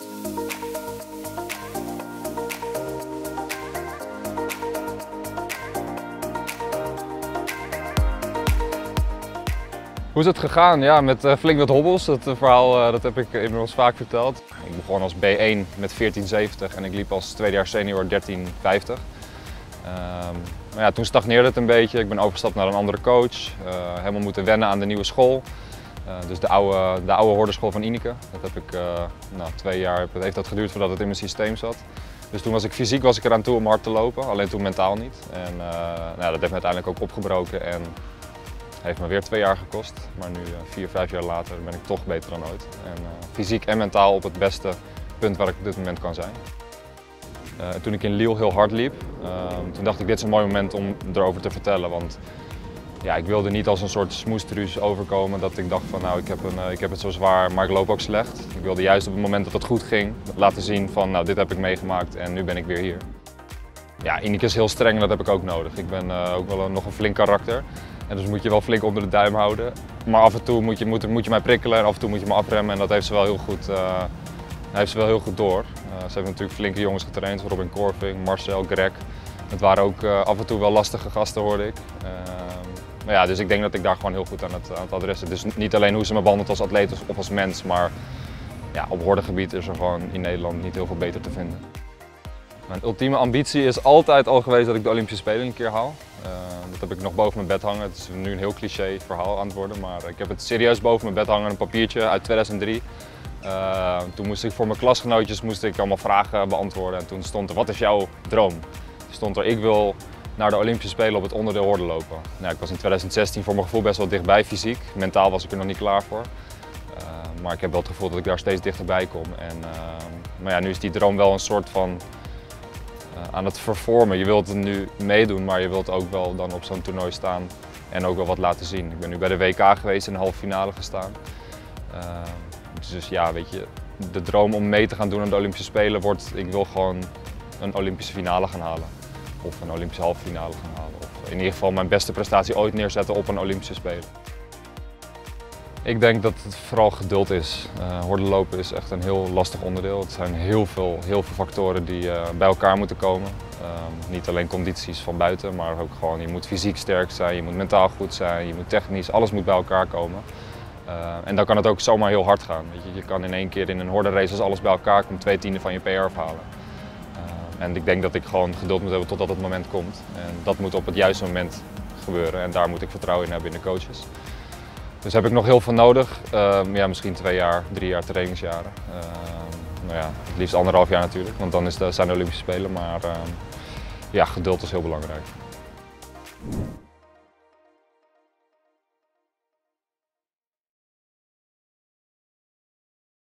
Hoe is het gegaan? Ja, met uh, flink wat hobbels. Dat uh, verhaal uh, dat heb ik inmiddels vaak verteld. Ik begon als B1 met 14,70 en ik liep als tweedejaars senior 13,50. Um, maar ja, toen stagneerde het een beetje. Ik ben overgestapt naar een andere coach. helemaal moeten wennen aan de nieuwe school. Dus de oude, de oude hordenschool van Ineke. Dat heb ik nou, twee jaar heeft dat geduurd voordat het in mijn systeem zat. Dus toen was ik fysiek was ik eraan toe om hard te lopen, alleen toen mentaal niet. En nou, dat heeft me uiteindelijk ook opgebroken. En heeft me weer twee jaar gekost, maar nu eh, vier, vijf jaar later ben ik toch beter dan ooit. En fysiek en mentaal op het beste punt waar ik op dit moment kan zijn. Toen ik in Lille heel hard liep, ehm, toen dacht ik dit is een mooi moment om erover te vertellen. Want ja, ik wilde niet als een soort smoestruus overkomen dat ik dacht van nou ik heb, een, ik heb het zo zwaar, maar ik loop ook slecht. Ik wilde juist op het moment dat het goed ging laten zien van nou dit heb ik meegemaakt en nu ben ik weer hier. Ja, Ineke is heel streng en dat heb ik ook nodig. Ik ben ook wel nog een flink karakter. En dus moet je wel flink onder de duim houden. Maar af en toe moet je, moet, moet je mij prikkelen en af en toe moet je me afremmen. En dat heeft ze wel heel goed, uh, heeft ze wel heel goed door. Ze hebben natuurlijk flinke jongens getraind, Robin Corving, Marcel, Greg. Het waren ook af en toe wel lastige gasten hoorde ik. Ja, dus ik denk dat ik daar gewoon heel goed aan het, het adres zit. Dus niet alleen hoe ze me behandelt als atleet of als mens, maar ja, op hordengebied is er gewoon in Nederland niet heel veel beter te vinden. Mijn ultieme ambitie is altijd al geweest dat ik de Olympische Spelen een keer haal. Uh, dat heb ik nog boven mijn bed hangen. Het is nu een heel cliché verhaal aan het worden, maar ik heb het serieus boven mijn bed hangen, een papiertje uit 2003. Uh, eh, toen moest ik voor mijn klasgenootjes moest ik allemaal vragen beantwoorden en toen stond er, wat is jouw droom? Stond er, ik wil naar de Olympische Spelen op het onderdeel horde lopen. Nou, ik was in 2016 voor mijn gevoel best wel dichtbij fysiek. Mentaal was ik er nog niet klaar voor. Uh, maar ik heb wel het gevoel dat ik daar steeds dichterbij kom. En, maar ja, nu is die droom wel een soort van eh, aan het vervormen. Je wilt het nu meedoen, maar je wilt ook wel dan op zo'n toernooi staan en ook wel wat laten zien. Ik ben nu bij de WK geweest in de halve finale gestaan. Dus ja, weet je, de droom om mee te gaan doen aan de Olympische Spelen wordt, ik wil gewoon een Olympische finale gaan halen. Of een Olympische halve finale gaan halen. Of in ieder geval mijn beste prestatie ooit neerzetten op een Olympische Spelen. Ik denk dat het vooral geduld is. Uh, hordenlopen is echt een heel lastig onderdeel. Het zijn heel veel, heel veel factoren die uh, bij elkaar moeten komen. Uh, niet alleen condities van buiten, maar ook gewoon je moet fysiek sterk zijn, je moet mentaal goed zijn, je moet technisch, alles moet bij elkaar komen. Uh, en dan kan het ook zomaar heel hard gaan. Je, kan in één keer in een horde-race als alles bij elkaar komt, twee tienden van je PR halen. En ik denk dat ik gewoon geduld moet hebben totdat het moment komt. En dat moet op het juiste moment gebeuren en daar moet ik vertrouwen in hebben in de coaches. Dus heb ik nog heel veel nodig. Uh, ja, misschien twee jaar, drie jaar trainingsjaren. Uh, nou ja, het liefst anderhalf jaar natuurlijk, want dan is zijn de Olympische Spelen. Maar uh, ja, geduld is heel belangrijk.